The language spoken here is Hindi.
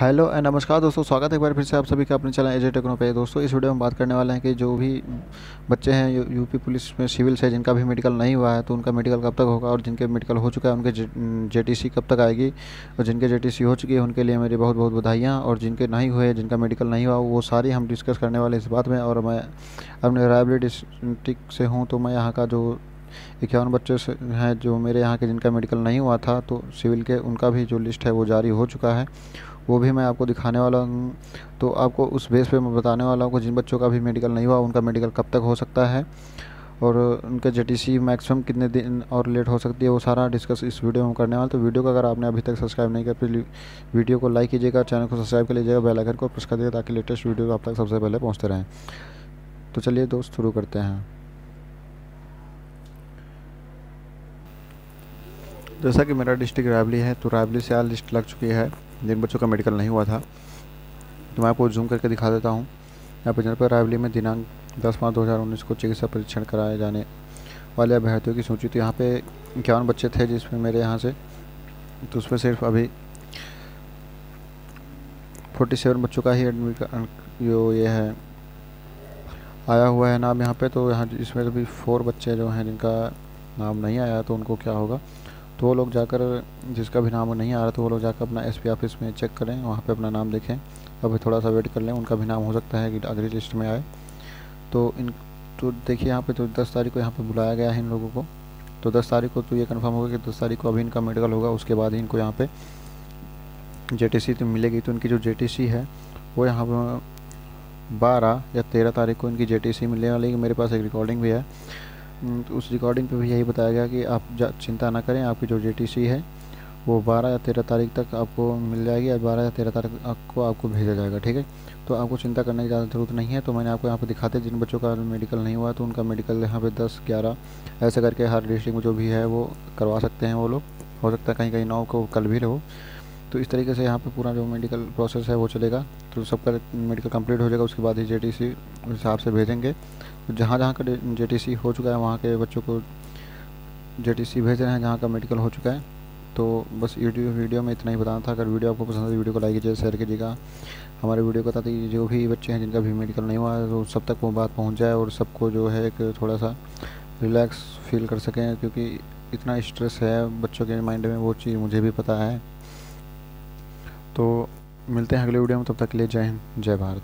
हेलो एंड नमस्कार दोस्तों स्वागत है एक बार फिर से आप सभी का अपने चैनल एजे टेक्नो पे। दोस्तों इस वीडियो में बात करने वाले हैं कि जो भी बच्चे हैं यू, यूपी पुलिस में सिविल से जिनका भी मेडिकल नहीं हुआ है तो उनका मेडिकल कब तक होगा और जिनके मेडिकल हो चुका है उनके जेटीसी कब तक आएगी और जिनके जेटीसी हो चुकी है उनके लिए मेरी बहुत बहुत बधाइयाँ और जिनके नहीं हुए जिनका मेडिकल नहीं हुआ वो सारी हम डिस्कस करने वाले इस बात में और मैं अपने रायबली डिस्ट्रिक्ट से हूँ तो मैं यहाँ का जो इक्यावन बच्चे हैं जो मेरे यहाँ के जिनका मेडिकल नहीं हुआ था तो सिविल के उनका भी जो लिस्ट है वो जारी हो चुका है। वो भी मैं आपको दिखाने वाला हूँ। तो आपको उस बेस पे मैं बताने वाला हूँ कि जिन बच्चों का भी मेडिकल नहीं हुआ, उनका मेडिकल कब तक हो सकता है और उनके जे टी मैक्सिमम कितने दिन और लेट हो सकती है, वो सारा डिस्कस इस वीडियो में करने वाला तो वीडियो को अगर आपने अभी तक सब्सक्राइब नहीं किया प्लीज़ वीडियो को लाइक कीजिएगा चैनल को सब्सक्राइब कर लीजिएगा बेल आइकन को प्रेस कर दीजिएगा ताकि लेटेस्ट वीडियो आप तक सबसे पहले पहुँचते रहें। तो चलिए दोस्त, शुरू करते हैं। जैसा कि मेरा डिस्ट्रिक्ट रायबली है तो रायबली से आज लिस्ट लग चुकी है। जिन बच्चों, का मेडिकल नहीं हुआ था। तो मैं आपको जूम करके दिखा देता हूँ। यहाँ पर जनपद रायबली में दिनांक दस पाँच दो को चिकित्सा परीक्षण कराए जाने वाले अभ्यर्थियों की सूची तो यहाँ पे इक्यावन बच्चे थे जिसमें मेरे यहाँ से तो उसमें सिर्फ़ अभी फोर्टी सेवन बच्चों का ही एडमिट जो ये है, आया हुआ है नाम यहाँ पे। तो यहाँ इसमें अभी फोर बच्चे जो हैं, जिनका नाम नहीं आया तो उनको क्या होगा? तो वो लोग जाकर, जिसका भी नाम नहीं आ रहा तो वो लोग जाकर अपना एसपी ऑफ़िस में चेक करें, वहाँ पे अपना नाम देखें। अभी थोड़ा सा वेट कर लें, उनका भी नाम हो सकता है कि अगली लिस्ट में आए। तो इन तो देखिए यहाँ पे तो दस तारीख को यहाँ पे बुलाया गया है इन लोगों को। तो दस तारीख को तो ये कन्फर्म होगा कि दस तारीख को अभी इनका मेडिकल होगा, उसके बाद ही इनको यहाँ पे जे तो मिलेगी। तो इनकी जो जेटीसी है, वो यहाँ पर बारह या तेरह तारीख को इनकी जे मिलने वाली मेरे पास एक रिकॉर्डिंग भी है। तो उस रिकॉर्डिंग पे भी यही बताया गया कि आप चिंता ना करें, आपकी जो जेटीसी है, वो 12 या 13 तारीख तक आपको मिल जाएगी या 12 या 13 तारीख को आपको भेजा जाएगा, ठीक है? तो आपको चिंता करने की ज़्यादा ज़रूरत नहीं है तो मैंने आपको यहाँ पे दिखाते जिन बच्चों का मेडिकल नहीं हुआ तो उनका मेडिकल यहाँ पे 10 11 ऐसे करके हर डिस्ट्रिक्ट में जो भी है, वो करवा सकते हैं वो लोग। हो सकता है कहीं कहीं नौ को कल भी रहो। तो इस तरीके से यहाँ पे पूरा जो मेडिकल प्रोसेस है, वो चलेगा। तो सबका मेडिकल कंप्लीट हो जाएगा, उसके बाद ही जे हिसाब से भेजेंगे। जहाँ जहाँ का जेटीसी हो चुका है, वहाँ के बच्चों को जेटीसी भेज रहे हैं, जहाँ का मेडिकल हो चुका है। तो बस वीडियो वीडियो में इतना ही बताना था। अगर वीडियो आपको पसंद है, वीडियो को लाइक कीजिए शेयर कीजिएगा। हमारे वीडियो को ताकि जो भी बच्चे हैं जिनका भी मेडिकल नहीं हुआ है तो सब तक वो बात पहुँच जाए और सबको जो है एक थोड़ा सा रिलैक्स फील कर सकें, क्योंकि इतना स्ट्रेस है बच्चों के माइंड में, वो चीज़ मुझे भी पता है। तो मिलते हैं अगले वीडियो में, तब तक के लिए जय हिंद, जय भारत।